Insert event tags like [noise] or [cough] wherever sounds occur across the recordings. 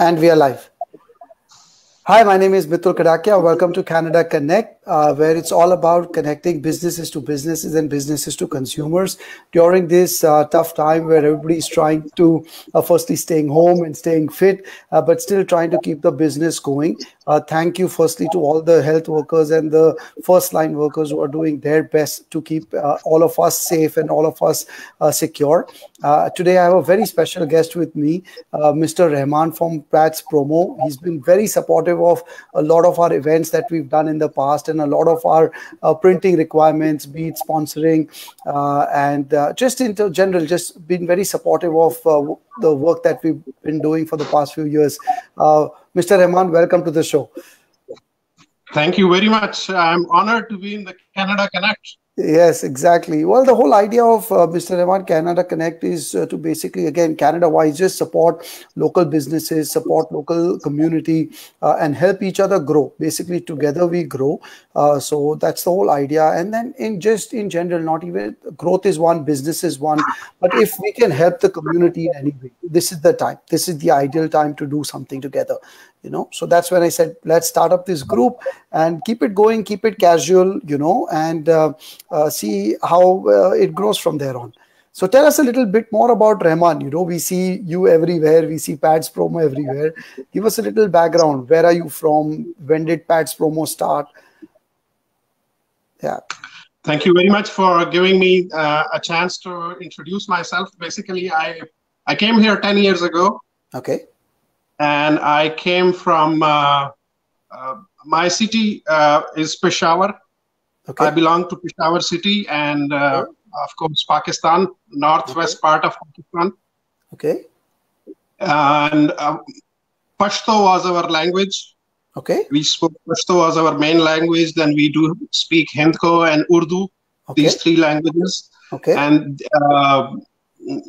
And we are live. Hi, my name is Mitul Kadakia. Welcome to Canada Connect, uh, where it's all about connecting businesses to businesses and businesses to consumers during this uh, tough time where everybody's trying to, uh, firstly, staying home and staying fit, uh, but still trying to keep the business going. Uh, thank you, firstly, to all the health workers and the first line workers who are doing their best to keep uh, all of us safe and all of us secure. today, I have a very special guest with me, Mr. Rehman from Pads Promo. He's been very supportive of a lot of our events that we've done in the past and a lot of our uh, printing requirements, be it sponsoring uh, and uh, just in general, just been very supportive of uh, the work that we've been doing for the past few years. Uh, Mr. Rehman, welcome to the show. Thank you very much. I'm honored to be in the Canada Connect. Yes, exactly. Well, the whole idea of uh, Mr. Rehman Canada Connect is uh, to basically, again, Canada-wise, just support local businesses, support local community, uh, and help each other grow. Basically, together we grow. Uh, so that's the whole idea. And then, in just in general, not even growth is one, business is one, but if we can help the community in any way, this is the time. This is the ideal time to do something together you know so that's when i said let's start up this group and keep it going keep it casual you know and uh, see how uh, it grows from there on. So tell us a little bit more about rehman you know we see you everywhere. We see pads promo everywhere. Give us a little background. Where are you from? When did pads promo start? Yeah. Thank you very much for giving me uh, a chance to introduce myself. Basically i i came here 10 years ago. Okay. And I came from uh, uh, my city uh, is Peshawar. Okay. I belong to Peshawar city and uh, of course Pakistan, northwest okay. part of Pakistan. Okay. And uh, Pashto was our language. Okay. We spoke Pashto was our main language. Then we do speak Hindko and Urdu. Okay. These three languages. Okay. And uh,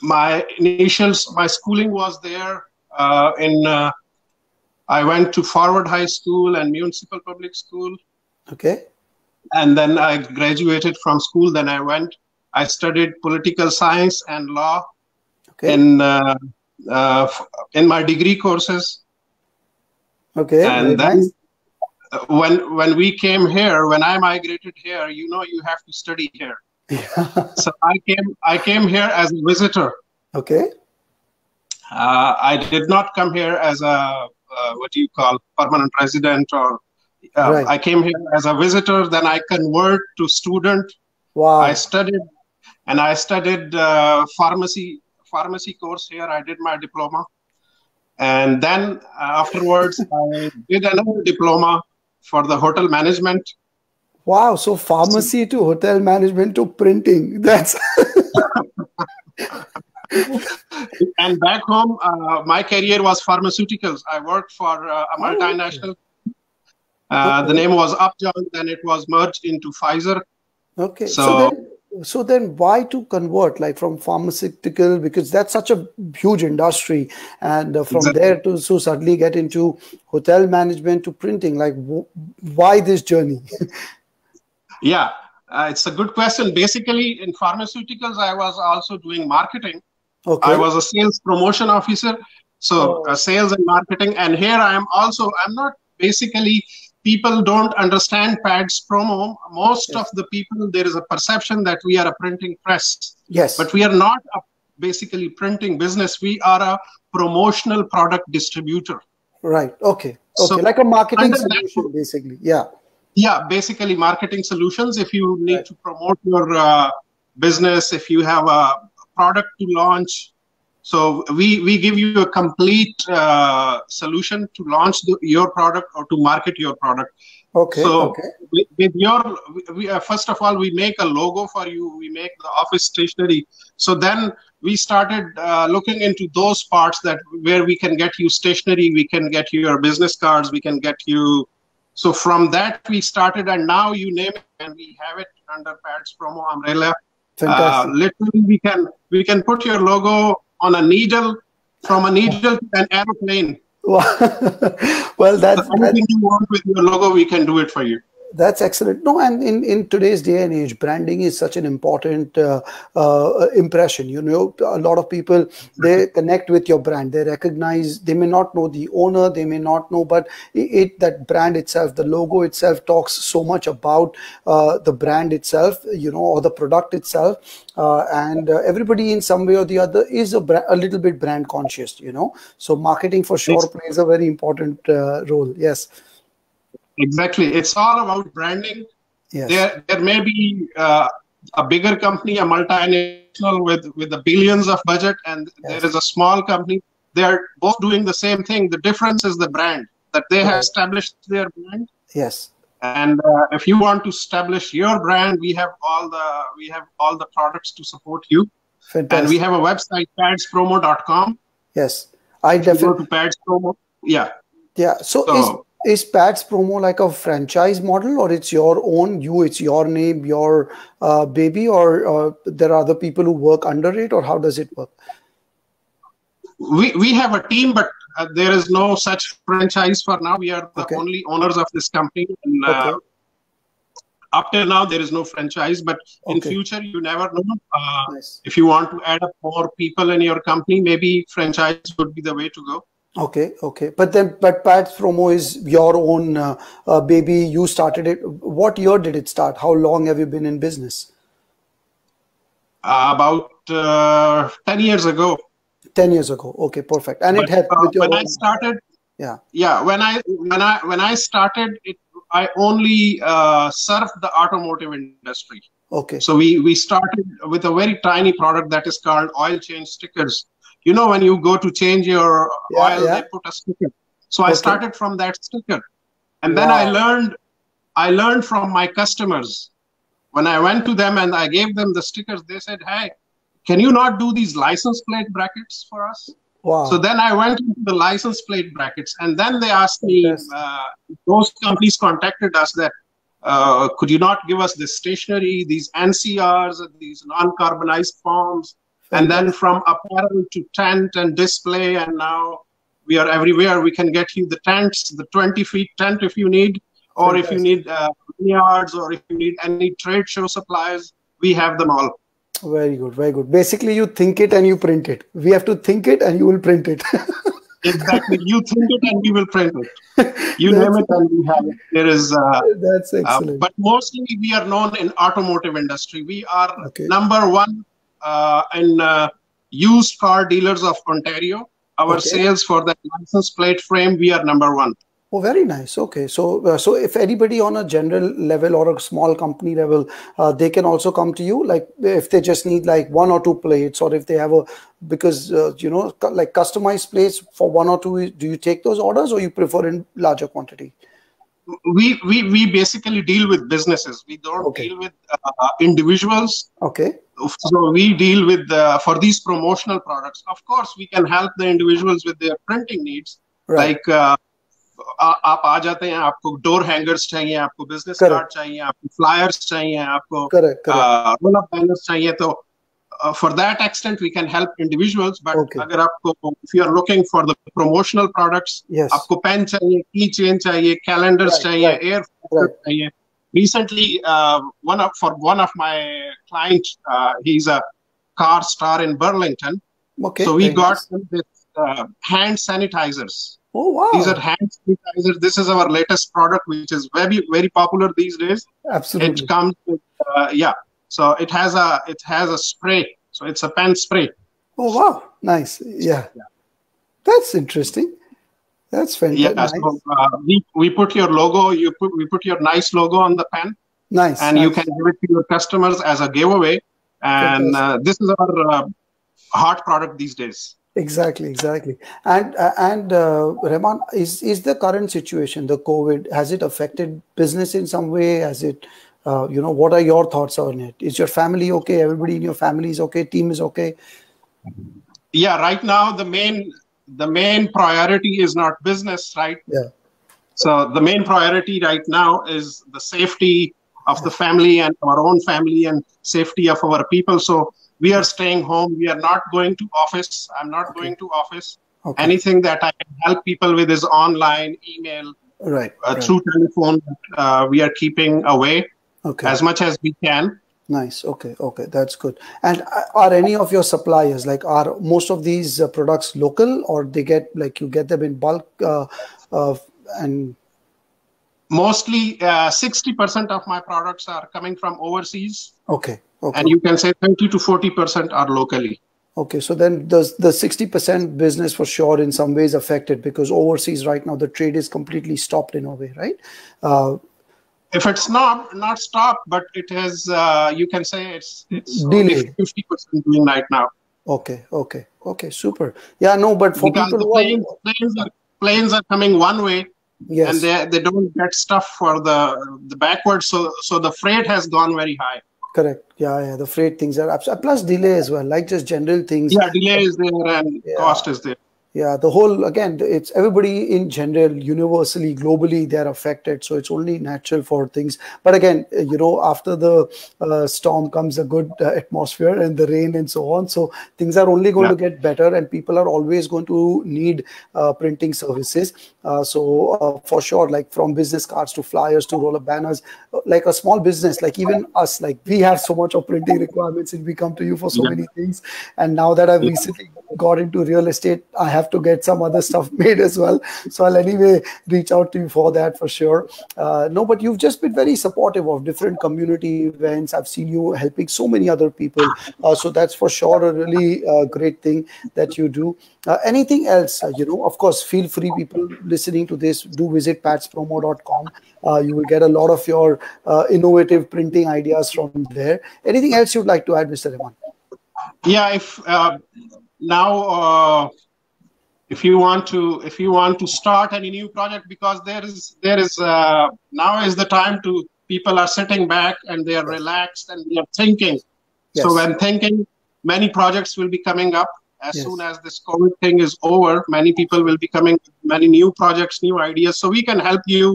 my initials, my schooling was there uh, in uh, I went to Forward High School and Municipal Public School. Okay. And then I graduated from school. Then I went. I studied political science and law okay. in uh, uh, in my degree courses. Okay. And then nice. when when we came here, when I migrated here, you know, you have to study here. Yeah. so I came I came here as a visitor. Okay. Uh, I did not come here as a uh, what do you call permanent resident or uh, right. I came here as a visitor. Then I convert to student. Wow. I studied and I studied uh, pharmacy pharmacy course here. I did my diploma, and then uh, afterwards [laughs] I did another diploma for the hotel management. Wow! So pharmacy to hotel management to printing. [laughs] That's [laughs] and back home, uh, my career was pharmaceuticals. I worked for uh, a oh, multinational. Uh, okay. The name was Upjohn, then it was merged into Pfizer. Okay. So, so, then, so then why to convert like from pharmaceutical because that's such a huge industry and uh, from exactly. there to so suddenly get into hotel management to printing like w- why this journey [laughs] yeah uh, it's a good question basically in pharmaceuticals i was also doing marketing Okay. I was a sales promotion officer, so oh. uh, sales and marketing. And here I am also. I'm not basically. People don't understand pads promo. Most yes. of the people there is a perception that we are a printing press. Yes. But we are not a basically printing business. We are a promotional product distributor. Right. Okay. Okay. So, like a marketing solution, that, basically. Yeah. Yeah. Basically, marketing solutions. If you need right. to promote your uh, business, if you have a product to launch. So we, we give you a complete uh, solution to launch the, your product or to market your product. Okay. So okay. With, with, your, we, uh, first of all, we make a logo for you. We make the office stationery. So then we started uh, looking into those parts that where we can get you stationery, we can get you your business cards, we can get you. So from that we started, and now you name it, and we have it under Pads Promo umbrella. Uh, literally, we can we can put your logo on a needle from a needle to an aeroplane. [laughs] well, that's so anything you want with your logo, we can do it for you. That's excellent. No, and in, in today's day and age, branding is such an important uh, uh, impression. You know, a lot of people they connect with your brand. They recognize. They may not know the owner. They may not know, but it, it that brand itself, the logo itself, talks so much about uh, the brand itself. You know, or the product itself, uh, and uh, everybody in some way or the other is a, a little bit brand conscious. You know, so marketing for sure plays a very important uh, role. Yes. Exactly. It's all about branding. Yes. There, there may be uh, a bigger company, a multinational with with the billions of budget, and Yes. there is a small company. They are both doing the same thing. The difference is the brand that they have established their brand. Yes. And uh, if you want to establish your brand, we have all the we have all the products to support you. Fantastic. And we have a website padspromo.com. Yes, I You go to Pads Promo. Yeah. Yeah. So, So- is Pads promo like a franchise model, or it's your own? You, it's your name, your uh, baby, or uh, there are other people who work under it, or how does it work? we we have a team, but uh, there is no such franchise for now. We are the Okay. only owners of this company. And, uh, Okay. Up till now, there is no franchise, but in Okay. future, you never know. Uh, Nice. if you want to add up more people in your company, maybe franchise would be the way to go. Okay, okay. But then, but Pads promo is your own uh, uh, baby. You started it. What year did it start? How long have you been in business? Uh, about uh, 10 years ago. Ten years ago. Okay, perfect. And it But, had uh, with your when I started, yeah. yeah, when I when I when I started, it I only uh, served the automotive industry. Okay. So we we started with a very tiny product that is called oil change stickers. You know, when you go to change your Yeah, oil, yeah. they put a sticker. So I started from that sticker, and then I learned I learned from my customers. When I went to them and I gave them the stickers, they said, "Hey, can you not do these license plate brackets for us?" Wow. So then I went into the license plate brackets, and then they asked me. Yes. Uh, those companies contacted us that uh, could you not give us this stationery, these NCRs, these non-carbonized forms, and then from apparel to tent and display, and now we are everywhere. We can get you the tents, the 20 feet tent if you need, or if you need uh, yards, or if you need any trade show supplies, we have them all. Very good, very good. Basically, you think it and you print it. We have to think it and you will print it. [laughs] Exactly. you think it and we will print it. [laughs] You name it and we have it. There is, uh, That's uh, excellent. but mostly we are known in automotive industry. We are Okay. number one uh, in uh, used car dealers of Ontario. Our Okay. sales for the license plate frame, we are number one. Oh, very nice. Okay, so uh, so if anybody on a general level or a small company level, uh, they can also come to you. Like if they just need like one or two plates, or if they have a because uh, you know like customized plates for one or two. Do you take those orders, or you prefer in larger quantity? We we we basically deal with businesses. We don't Okay. deal with uh, individuals. Okay, So we deal with uh, for these promotional products. Of course, we can help the individuals with their printing needs. right. Like आप आ जाते हैं आपको door hangers चाहिए आपको business Correct. Card चाहिए आपको flyers चाहिए आपको correct, correct. Roll up banners चाहिए तो for that extent we can help individuals but Okay. अगर आपको if you are looking for the promotional products yes. आपको पेन चाहिए की चेन चाहिए कैलेंडर्स Right, चाहिए right, एयर right. चाहिए recently uh, one of for one of my clients uh, he's a car star in burlington Okay. so we got nice. this uh, hand sanitizers Oh wow. these are hand sanitizers. This is our latest product, which is very very popular these days. absolutely. It comes with uh, yeah, so it has a it has a spray, so it's a pen spray. Oh wow. Nice. Yeah. That's interesting. That's fantastic. Yeah, so uh, we we put your logo, you put we put your nice logo on the pen, nice. and you can give it to your customers as a giveaway. And uh, this is our uh, hot product these days. Exactly, exactly. And uh, and uh, Rehman, is is the current situation, the COVID, has it affected business in some way? Has it, uh, you know, what are your thoughts on it? Is your family okay? Everybody in your family is okay? Team is okay? Yeah, right now the main the main priority is not business, right? Yeah. So the main priority right now is the safety of the family and our own family and safety of our people. So we are staying home. We are not going to office. I'm not Okay. going to office. Okay. Anything that I can help people with is online, email, right, uh, right. through telephone. Uh, we are keeping away okay as much as we can. Nice. Okay. Okay. That's good. And uh, are any of your suppliers like are most of these uh, products local or they get like you get them in bulk uh, uh, and Mostly, uh, sixty percent of my products are coming from overseas, okay. Okay. and you can say thirty to forty percent are locally. okay. So then does the 60% business for sure in some ways affected because overseas right now the trade is completely stopped in a way, right? Uh, If it's not not stopped, but it has, uh, you can say it's it's Delayed. fifty percent doing right now. okay. Okay. Okay. Super. Yeah. No, but for because people planes, are, planes are planes are coming one way yes. and they they don't get stuff for the the backwards so so the freight has gone very high Correct. Yeah, yeah. The freight things are plus delay as well, like just general things. yeah delay is there and Yeah. cost is there Yeah, the whole again, it's everybody in general, universally, globally, they're affected. So it's only natural for things. But again, uh, you know, after the uh, storm comes a good uh, atmosphere and the rain and so on. So things are only going Yeah. to get better, and people are always going to need uh, printing services. Uh, so uh, for sure, like from business cards to flyers to roller banners, uh, like a small business, like even us, like we have so much of printing requirements, and we come to you for so Yeah. many things. And now that I've Yeah. recently got into real estate, I have to get some other stuff [laughs] made as well. So I'll anyway reach out to you for that for sure. Uh, no, but you've just been very supportive of different community events. I've seen you helping so many other people. Uh, so that's for sure a really uh, great thing that you do. Uh, anything else, uh, you know, of course, feel free, people listening to this, do visit padspromo.com. Uh, you will get a lot of your innovative printing ideas from there. Anything else you'd like to add, Mr. Rehman? yeah if now uh, if you want to if you want to start any new project because there is there is uh, now is the time to people are sitting back and they are relaxed and they are thinking Yes. so when thinking many projects will be coming up as Yes. soon as this covid thing is over many people will be coming many new projects new ideas so we can help you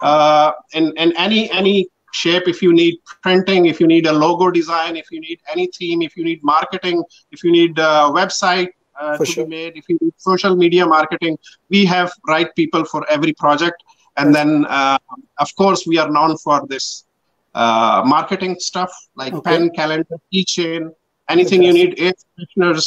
uh, in, in any any shape if you need printing if you need a logo design if you need any theme if you need marketing if you need a website uh, to sure. be made if you need social media marketing we have right people for every project and then uh, of course we are known for this uh, marketing stuff like Okay. pen calendar keychain anything you need air fresheners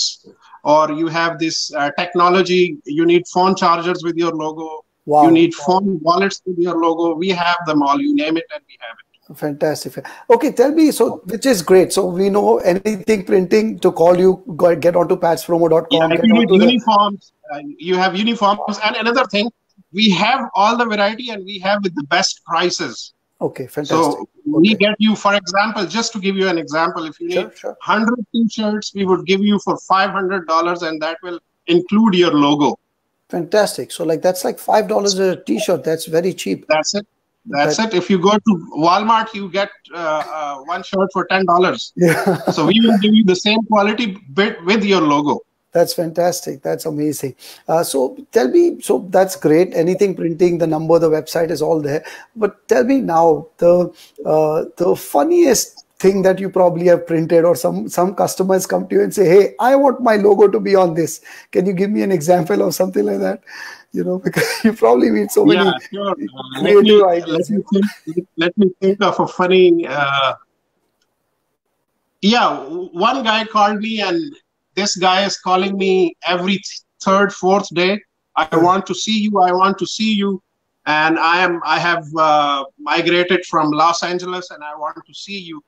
or you have this uh, technology you need phone chargers with your logo Wow. you need phone wallets with your logo we have them all you name it and we have it Fantastic. Okay, tell me, so which is great. So we know anything printing to call you, go, get onto padspromo.com. yeah, get you need onto the- uniforms uh, you have uniforms and another thing we have all the variety and we have with the best prices okay, fantastic. so we get you for example just to give you an example if you need Sure, sure. 100 t-shirts we would give you for $500 and that will include your logo Fantastic. So like that's like five dollars a t-shirt. That's very cheap. that's it that's That- it if you go to walmart you get uh, uh, one shirt for $10 [laughs] Yeah, so we will give you the same quality bit with your logo that's fantastic. That's amazing. Uh, so tell me, so that's great. Anything printing, the number, the website is all there. But tell me now, the uh, the funniest thing that you probably have printed, or some some customers come to you and say, "Hey, I want my logo to be on this." Can you give me an example of something like that? You know, [laughs] because you probably meet so many yeah, sure. Let, me, ideas. let, me think, let me think of a funny. Uh, yeah, one guy called me, and this guy is calling me every th- third, fourth day. I Hmm. want to see you. I want to see you, and I am. I have uh, migrated from Los Angeles, and I want to see you.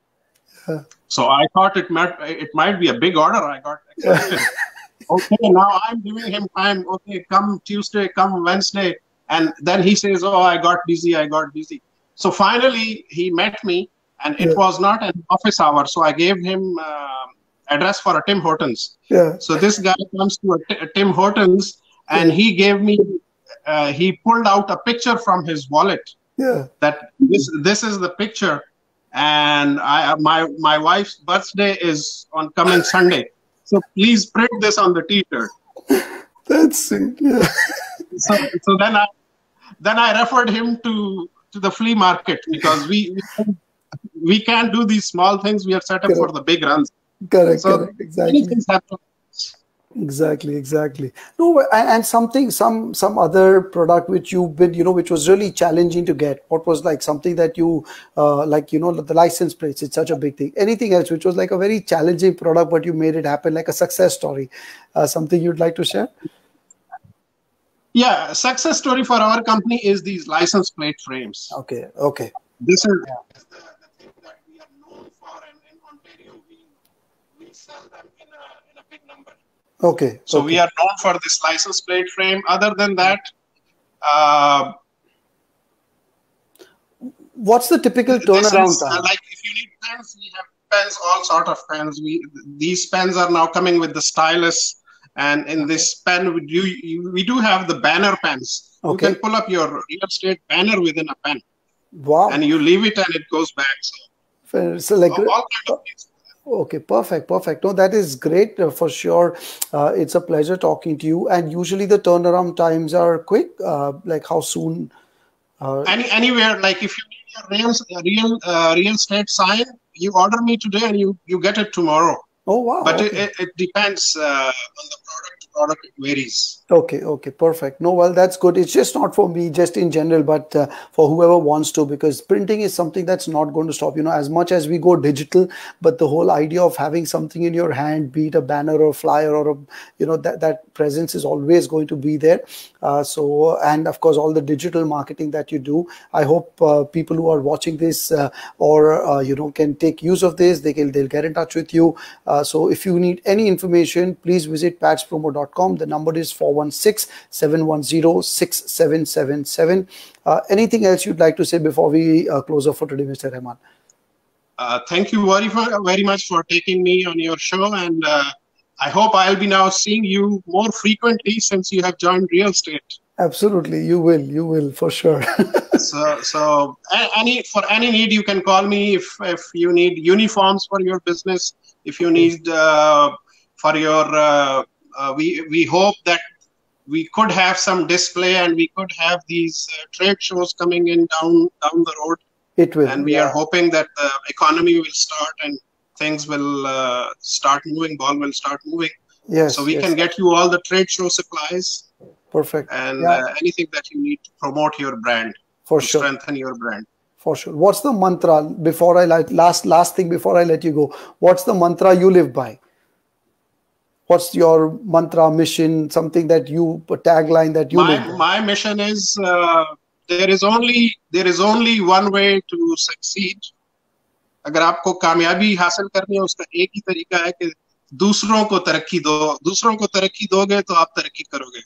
Yeah. So I thought it might it might be a big order. I got accepted. [laughs] okay, now I'm giving him time. Okay, come Tuesday, come Wednesday. And then he says, Oh, I got busy, I got busy. So finally, he met me, and it Yeah. was not an office hour. So I gave him uh, address for a Tim Hortons. Yeah, So this guy comes to a, Tim Hortons, and he gave me, uh, he pulled out a picture from his wallet yeah. that this this is the picture and i my my wife's birthday is on coming sunday so please print this on the t-shirt [laughs] That's it. Yeah. [laughs] so, so then i then i referred him to to the flea market because we we, can't do these small things we are set up for the big runs Correct. so correct. many Exactly. things happen exactly exactly. No and, and, something some some other product which you've been you know which was really challenging to get what was like something that you uh, like you know the license plates it's such a big thing. Anything else which was like a very challenging product but you made it happen like a success story uh, something you'd like to share? Yeah success story for our company is these license plate frames. Okay okay. This is yeah. the, the thing that we are known Okay. So okay. we are known for this license plate frame. Other than that, uh, what's the typical turnaround is, time? Uh, like if you need pens, we have pens, all sort of pens. We these pens are now coming with the stylus, and in this pen we do we do have the banner pens. Okay. You can pull up your real estate banner within a pen. Wow. And you leave it and it goes back. So, so like all, all kind of things. Okay, perfect, perfect. No, that is great uh, for sure. Uh, it's a pleasure talking to you. And usually the turnaround times are quick. Uh, like how soon? Uh, Any anywhere. Like if you need a real real uh, real estate sign, you order me today and you you get it tomorrow. Oh wow! But okay. it, it, depends uh, on the product. Product varies. Okay, okay, perfect. No, well, that's good. It's just not for me, just in general, but uh, for whoever wants to, because printing is something that's not going to stop. You know, as much as we go digital, but the whole idea of having something in your hand, be it a banner or a flyer or a, you know, that that presence is always going to be there. Uh, so, and of course, all the digital marketing that you do. I hope uh, people who are watching this uh, or uh, you know can take use of this. They can they'll get in touch with you. Uh, so, if you need any information, please visit padspromo.com. The number is 416 710 Uh, anything else you'd like to say before we uh, close off for today, Mr. Rehman? Uh, thank you very, very much for taking me on your show. And uh, I hope I'll be now seeing you more frequently since you have joined real estate. Absolutely, you will. You will for sure. [laughs] so, so any for any need, you can call me if if you need uniforms for your business. If you need uh, for your, uh, we we hope that we could have some display and we could have these uh, trade shows coming in down down the road. It will, and we yeah. are hoping that the economy will start and things will uh, start moving. Ball will start moving. Yes. So we yes. can get you all the trade show supplies. Perfect. And yeah. uh, anything that you need to promote your brand. For sure. Strengthen your brand. For sure. What's the mantra before I like last last thing before I let you go? What's the mantra you live by? what's your mantra mission something that you a tagline that you my, my mission is uh, there is only there is only one way to succeed अगर आपको कामयाबी हासिल करनी है उसका एक ही तरीका है कि दूसरों को तरक्की दो दूसरों को तरक्की दोगे तो आप तरक्की करोगे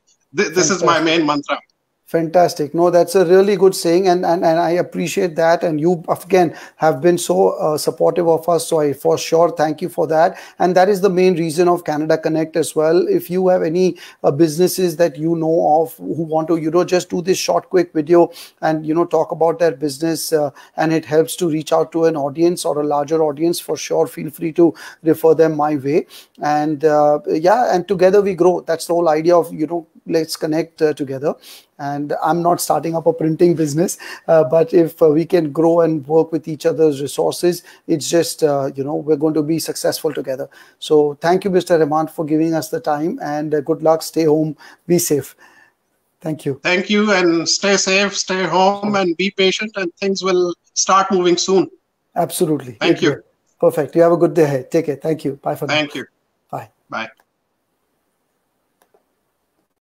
दिस इज माय मेन मंत्र Fantastic. No, that's a really good saying, and, and, and I appreciate that. And you, again, have been so uh, supportive of us. So, I for sure thank you for that. And that is the main reason of Canada Connect as well. If you have any uh, businesses that you know of who want to, you know, just do this short, quick video and, you know, talk about their business uh, and it helps to reach out to an audience or a larger audience, for sure, feel free to refer them my way. And uh, yeah, and together we grow. That's the whole idea of, you know, let's connect uh, together. And i'm not starting up a printing business uh, but if uh, we can grow and work with each other's resources it's just uh, you know we're going to be successful together. So thank you mr rehman for giving us the time and uh, good luck. Stay home. Be safe. Thank you. Thank you and stay safe stay home and be patient and things will start moving soon. Absolutely. Thank you. perfect. You have a good day ahead. Take care. Thank you. Bye for thank now you. Bye. Bye